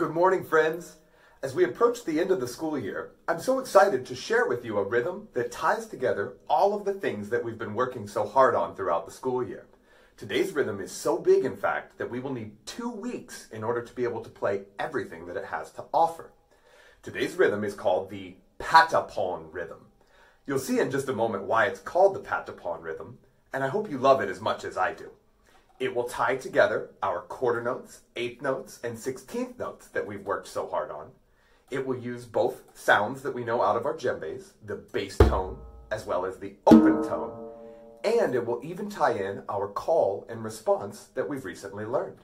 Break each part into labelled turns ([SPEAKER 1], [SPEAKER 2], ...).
[SPEAKER 1] Good morning, friends. As we approach the end of the school year, I'm so excited to share with you a rhythm that ties together all of the things that we've been working so hard on throughout the school year. Today's rhythm is so big, in fact, that we will need two weeks in order to be able to play everything that it has to offer. Today's rhythm is called the patapon rhythm. You'll see in just a moment why it's called the patapon rhythm, and I hope you love it as much as I do. It will tie together our quarter notes, eighth notes, and sixteenth notes that we've worked so hard on. It will use both sounds that we know out of our djembes, the bass tone as well as the open tone, and it will even tie in our call and response that we've recently learned.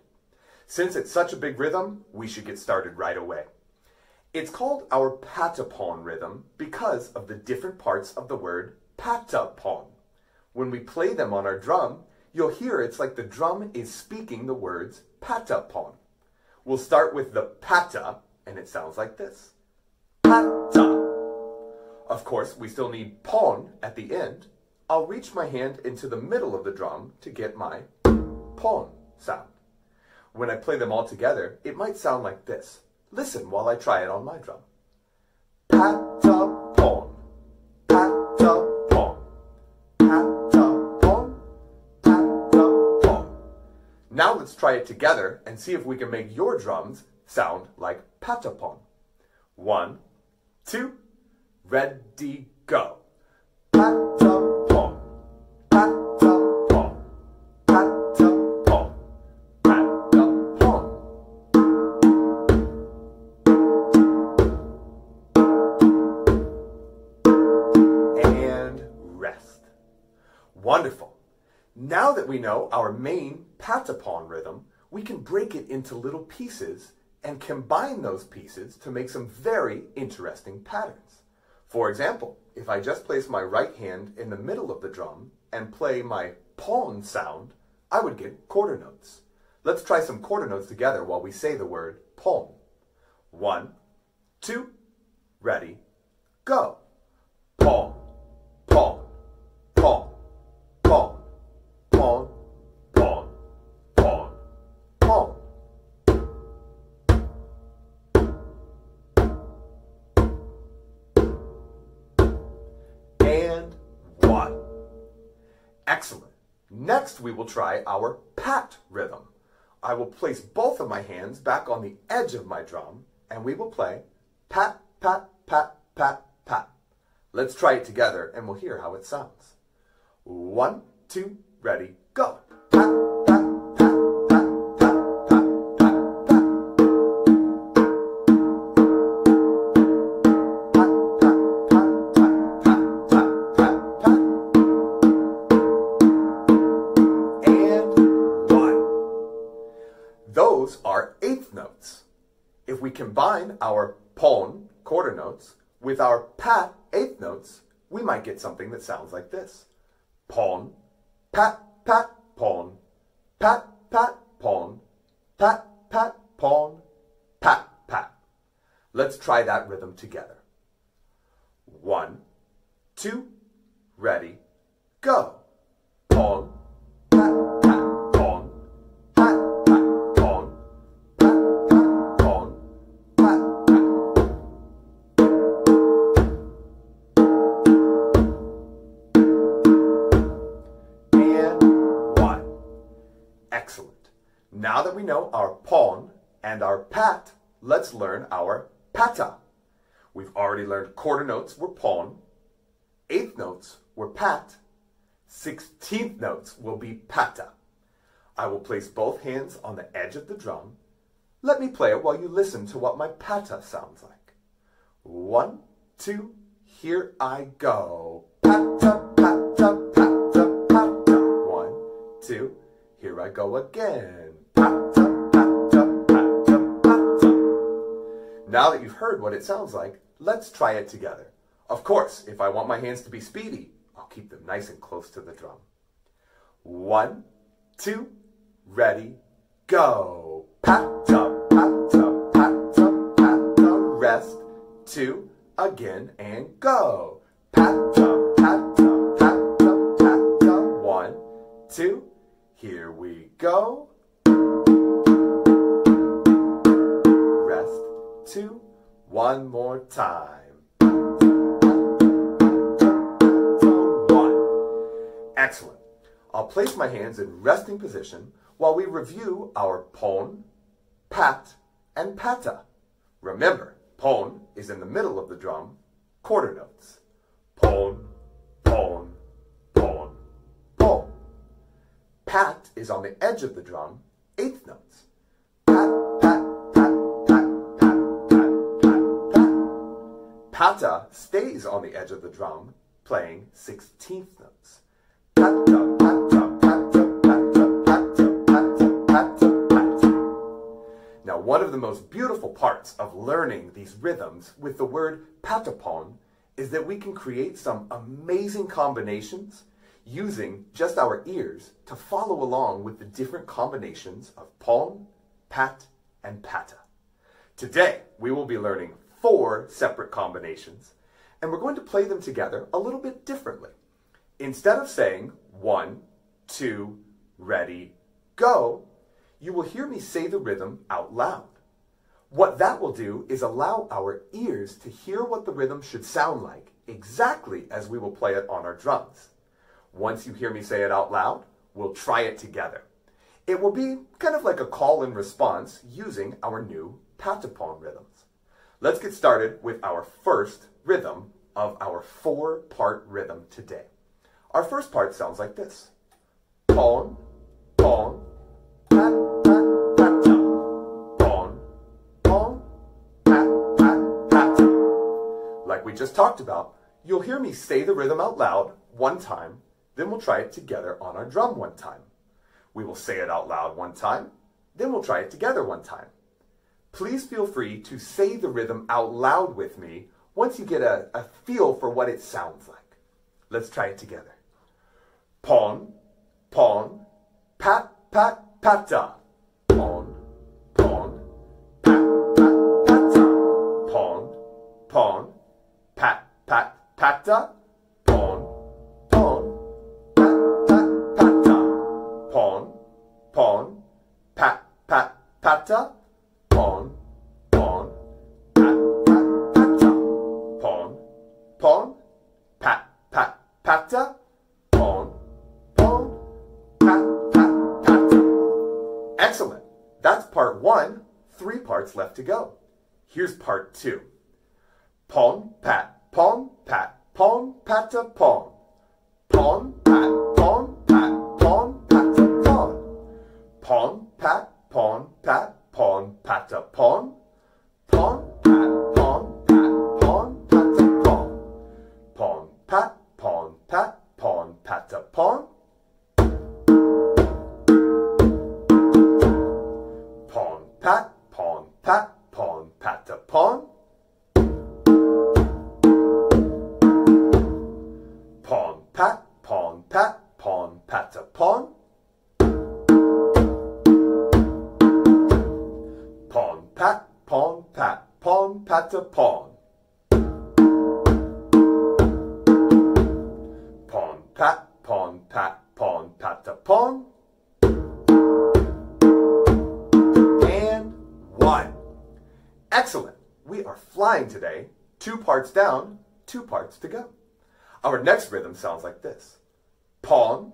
[SPEAKER 1] Since it's such a big rhythm, we should get started right away. It's called our patapon rhythm because of the different parts of the word patapon. When we play them on our drum, you'll hear it's like the drum is speaking the words patapon. We'll start with the pata, and it sounds like this. Pata. Of course, we still need pon at the end, I'll reach my hand into the middle of the drum to get my pon sound. When I play them all together, it might sound like this. Listen while I try it on my drum. Patapon, try it together and see if we can make your drums sound like patapon. One, two, ready, go. Patapon, patapon, patapon, patapon. And rest. Wonderful. Now that we know our main patapon rhythm, we can break it into little pieces and combine those pieces to make some very interesting patterns. For example, if I just place my right hand in the middle of the drum and play my pon sound, I would get quarter notes. Let's try some quarter notes together while we say the word pon. One, two, ready, go. Excellent. Next, we will try our pat rhythm. I will place both of my hands back on the edge of my drum, and we will play pat, pat, pat, pat, pat. Let's try it together, and we'll hear how it sounds. One, two, ready, go. We combine our pon, quarter notes, with our pat, eighth notes, we might get something that sounds like this. Pon, pat, pat, pon, pat, pat, pon, pat, pat, pon, pat, pat. Let's try that rhythm together. One, two, ready, go. Know our pon and our pat, let's learn our pata. We've already learned quarter notes were pon, eighth notes were pat, sixteenth notes will be pata. I will place both hands on the edge of the drum. Let me play it while you listen to what my pata sounds like. One, two, here I go. Pata, pata, pata, pata. One, two, here I go again. Now that you've heard what it sounds like, let's try it together. Of course, if I want my hands to be speedy, I'll keep them nice and close to the drum. One, two, ready, go. Pata, pata, pata, pata, rest. Two, again, and go. Pata, pata, pata, pata, one, two, here we go. Two, one more time. One. Excellent. I'll place my hands in resting position while we review our pon, pat, and pata. Remember, pon is in the middle of the drum, quarter notes. Pon, pon, pon, pon. Pat is on the edge of the drum, eighth notes. Pata stays on the edge of the drum, playing sixteenth notes. Pata, pata, pata, pata, pata, pata, pata, pata. Now, one of the most beautiful parts of learning these rhythms with the word patapon is that we can create some amazing combinations using just our ears to follow along with the different combinations of pon, pat, and pata. Today, we will be learning four separate combinations, and we're going to play them together a little bit differently. Instead of saying one, two, ready, go, you will hear me say the rhythm out loud. What that will do is allow our ears to hear what the rhythm should sound like exactly as we will play it on our drums. Once you hear me say it out loud, we'll try it together. It will be kind of like a call and response using our new patapon rhythms. Let's get started with our first rhythm of our four part rhythm today. Our first part sounds like this. Pon, pon, pat, pat, pata. Pon, pon, pat, pat, pata. Like we just talked about, you'll hear me say the rhythm out loud one time, then we'll try it together on our drum one time. We will say it out loud one time, then we'll try it together one time. Please feel free to say the rhythm out loud with me once you get a, a feel for what it sounds like. Let's try it together. Pon, pon, pat, pat, pata. Two. Pon, pat, pon, pat, pon, pata, pon. Pon, pat, pon, pat, pon, pata, pon. Pon, pat, pon, pat, pon, pata, pon. Pon, that's a pon. Pon, pat, pon, pat, pon, pat, a pon. And one. Excellent. We are flying today, two parts down, two parts to go. Our next rhythm sounds like this. Pon,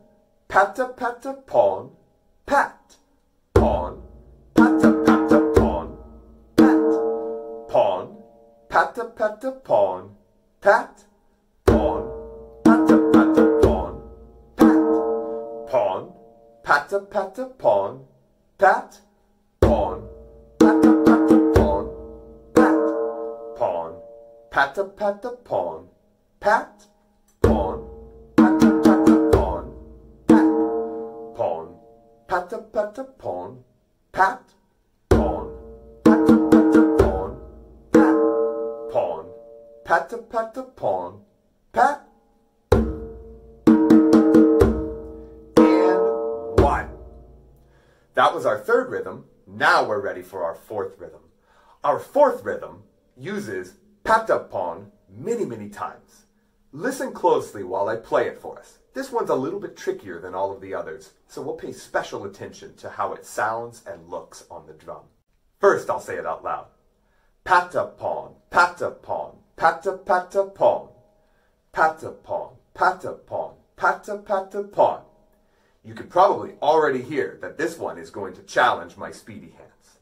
[SPEAKER 1] pat, a pat, a pon, pat, pon, pat a pat a pon, pat pon, pat a pat a pon, pat pon, pat a pon, pat pon, pat a pat pon, pat pon, pat a pat pon, pat pon, pat a pon, pat pon, pat a pat pon. Pata, pata, pon, pat. And one. That was our third rhythm. Now we're ready for our fourth rhythm. Our fourth rhythm uses patapon many, many times. Listen closely while I play it for us. This one's a little bit trickier than all of the others, so we'll pay special attention to how it sounds and looks on the drum. First, I'll say it out loud. Patapon, patapon, patta patapon. Patapon, patapon, patta patapon. You can probably already hear that this one is going to challenge my speedy hands.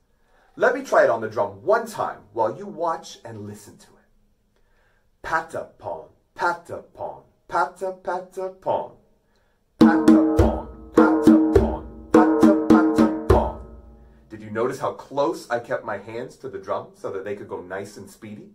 [SPEAKER 1] Let me try it on the drum one time while you watch and listen to it. Patapon, patapon, patta patapon. Patapon, patapon, patta patapon. Did you notice how close I kept my hands to the drum so that they could go nice and speedy?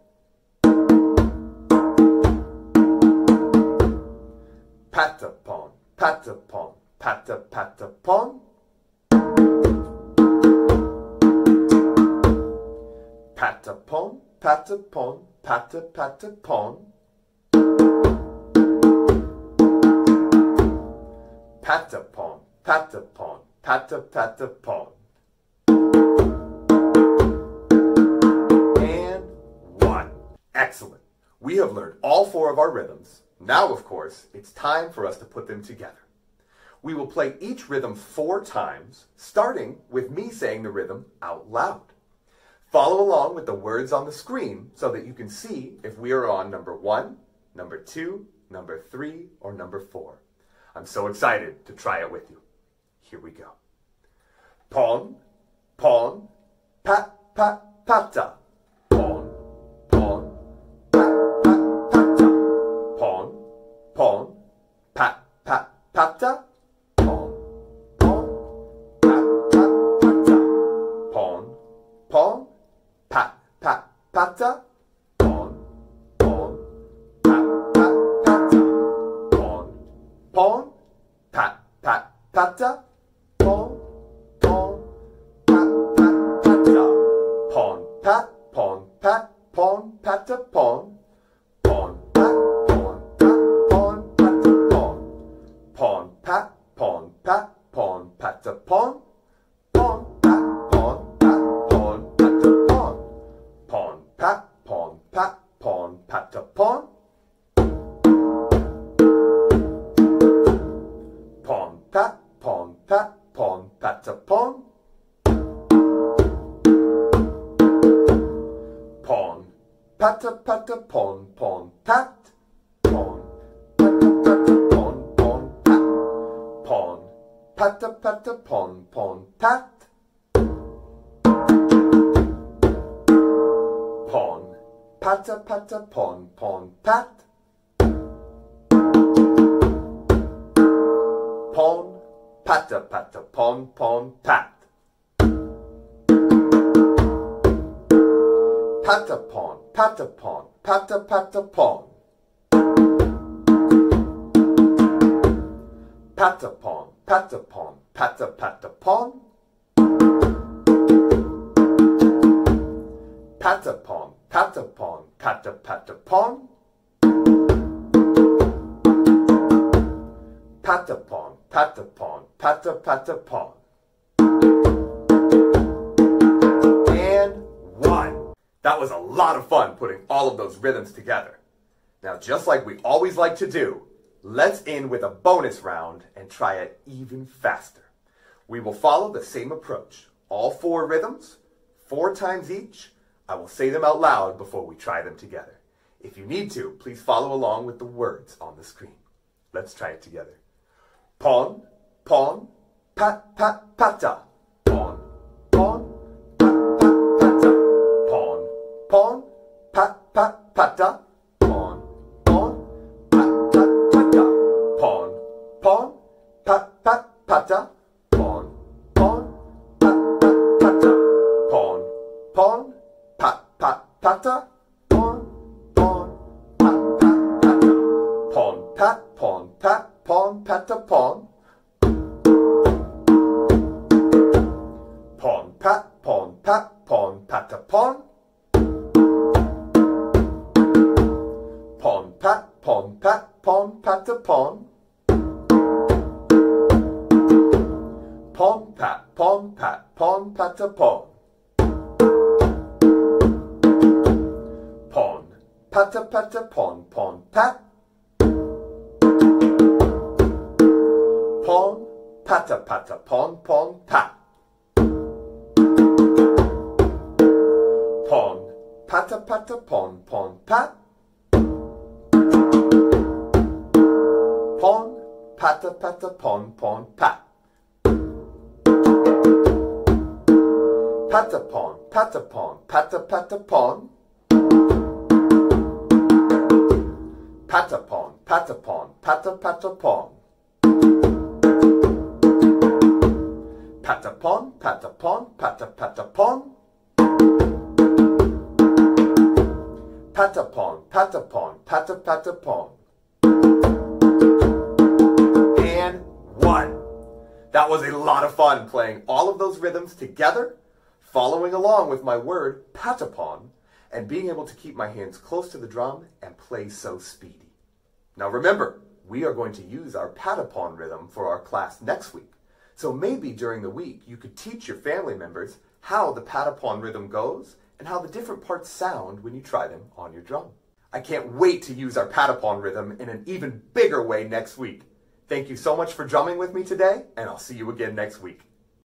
[SPEAKER 1] patter pom, patter patter pom. Patter pom, patter pom, patter patter pom. Patter pom, patter pom, patter patter pom. And one. Excellent. We have learned all four of our rhythms. Now, of course, it's time for us to put them together. We will play each rhythm four times, starting with me saying the rhythm out loud. Follow along with the words on the screen so that you can see if we are on number one, number two, number three, or number four. I'm so excited to try it with you. Here we go. Pon, pon, pat, pat, pata. Pata, pon. Pat, pon, pat, pon, pata, pon. Pon, pat, pon, pat, pon, pata. Pon, pon, pon, pat. Pon, pata, pata, pon, pon, pat. Pon, pata, pata, pon, pon, pat. Pon, pata, pata, pon, pon, pat. patter pon, patter pon, patter patter pon. Patter pon, patter pon, patter patter pon. Patter pon, patter pon, patter patter pon. Patter pon, patter pon, patter patter pon. That was a lot of fun putting all of those rhythms together. Now, just like we always like to do, let's end with a bonus round and try it even faster. We will follow the same approach. All four rhythms, four times each. I will say them out loud before we try them together. If you need to, please follow along with the words on the screen. Let's try it together. Pon, pon, pat, pat, pata. Patapon. Pon, pata, pata, pon, pon, pat. Pon, pata, pata, pon, pon, pat. Pon, pata, pata, pon, pon, pat. Pon, pata, pata, pon, pon, pat. Patapon, patapon, pata, patapon. Patapon, patapon, pata, patapon. Patapon, patapon, pata, patapon. Patapon, patapon, pata, patapon. And one. That was a lot of fun playing all of those rhythms together, following along with my word patapon, and being able to keep my hands close to the drum and play so speedy. Now remember, we are going to use our patapon rhythm for our class next week. So maybe during the week you could teach your family members how the patapon rhythm goes and how the different parts sound when you try them on your drum. I can't wait to use our patapon rhythm in an even bigger way next week. Thank you so much for drumming with me today, and I'll see you again next week.